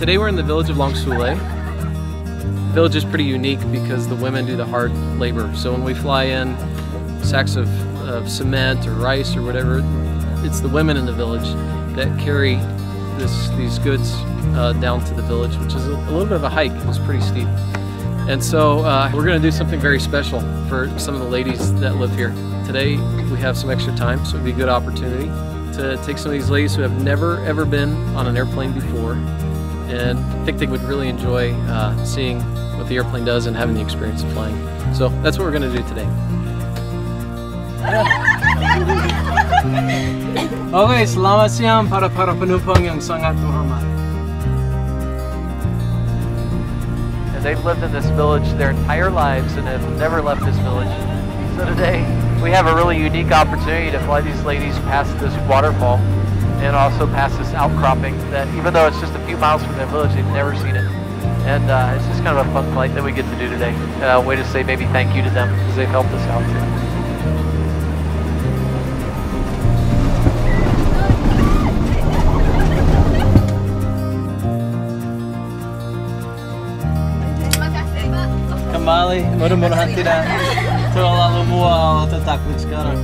Today we're in the village of Long Sule. The village is pretty unique because the women do the hard labor. So when we fly in sacks of, of cement or rice or whatever, it's the women in the village that carry this, these goods uh, down to the village, which is a, a, little bit of a hike. It was pretty steep. And so uh, we're going to do something very special for some of the ladies that live here. Today we have some extra time, so it'd be a good opportunity to take some of these ladies who have never ever been on an airplane before and I think they would really enjoy uh, seeing what the airplane does and having the experience of flying. So that's what we're going to do today. okay, selamat siang para para penumpang yang sangat terhormat. And they've lived in this village their entire lives and have never left this village. So today we have a really unique opportunity to fly these ladies past this waterfall and also past this outcropping that even though it's just a few miles from their village, they've never seen it. And uh, it's just kind of a fun flight that we get to do today. Uh, way to say maybe thank you to them because they've helped us out too. Kamali, Kembali, mudah-mudahan tidak terlalu mual atau takut sekarang.